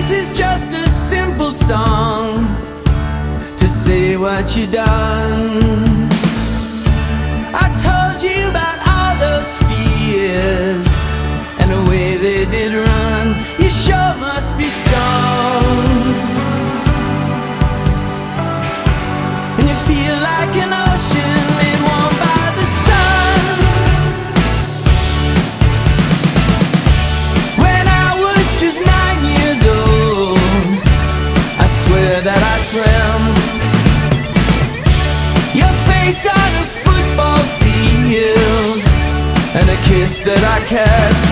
This is just a simple song To say what you done. I told you about all those fears And the way they did run. You sure must be strong. that I can't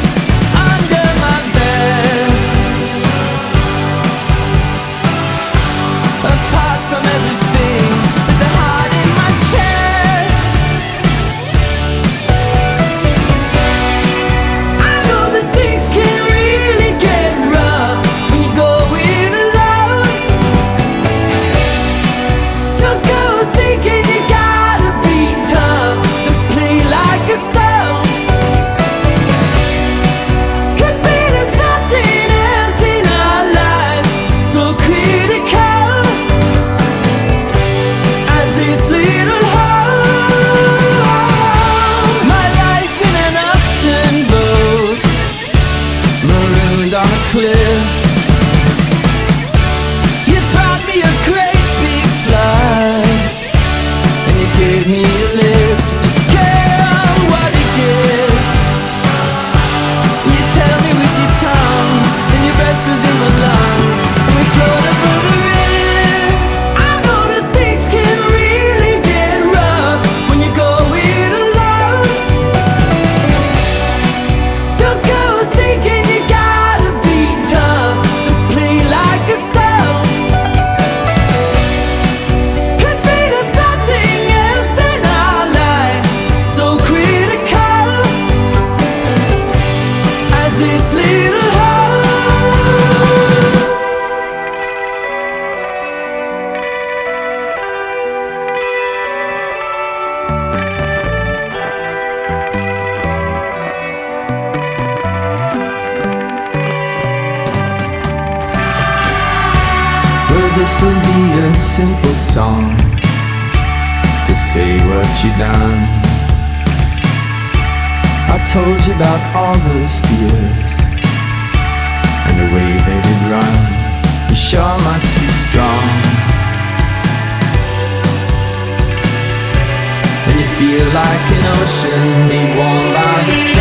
this'll be a simple song To say what you done. I told you about all those fears And the way they did run. You sure must be strong. When you feel like an ocean Be warmed by the sun